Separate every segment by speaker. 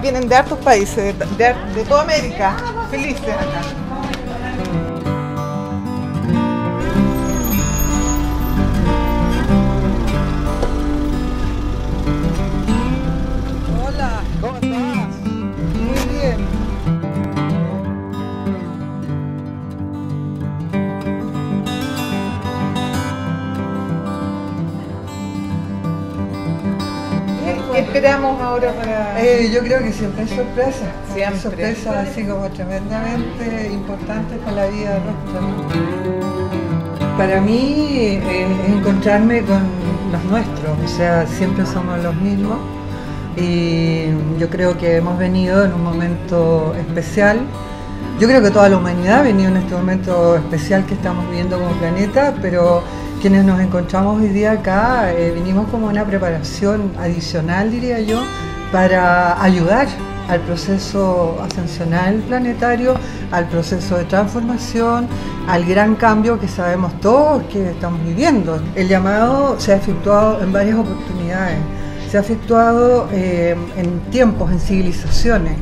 Speaker 1: vienen de hartos países, de, de, de toda América, felices. Esperamos ahora para...?
Speaker 2: Eh, yo creo que siempre hay sorpresas.
Speaker 1: Siempre.
Speaker 2: Sorpresas así como tremendamente importantes para la vida nuestra. Para mí eh, encontrarme con los nuestros, o sea, siempre somos los mismos. Y yo creo que hemos venido en un momento especial. Yo creo que toda la humanidad ha venido en este momento especial que estamos viviendo como planeta, pero quienes nos encontramos hoy día acá eh, vinimos como una preparación adicional, diría yo, para ayudar al proceso ascensional planetario, al proceso de transformación, al gran cambio que sabemos todos que estamos viviendo. El llamado se ha efectuado en varias oportunidades, se ha efectuado eh, en tiempos, en civilizaciones.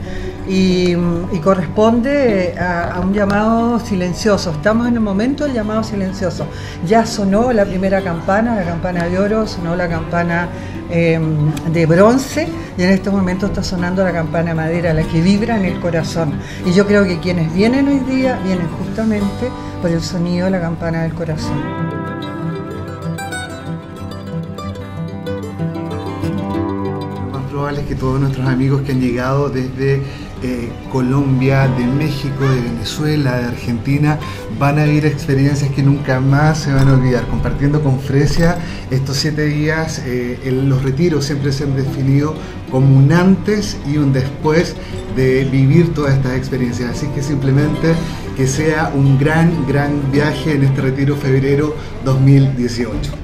Speaker 2: Y, corresponde a, un llamado silencioso. Estamos en el momento del llamado silencioso. Ya sonó la primera campana, la campana de oro, sonó la campana eh, de bronce y en este momento está sonando la campana de madera, la que vibra en el corazón. Y yo creo que quienes vienen hoy día vienen justamente por el sonido de la campana del corazón.
Speaker 3: Que todos nuestros amigos que han llegado desde eh, Colombia, de México, de Venezuela, de Argentina, van a vivir experiencias que nunca más se van a olvidar. Compartiendo con Fresia estos siete días, eh, el, los retiros siempre se han definido como un antes y un después de vivir todas estas experiencias. Así que simplemente que sea un gran, gran viaje en este retiro febrero 2018.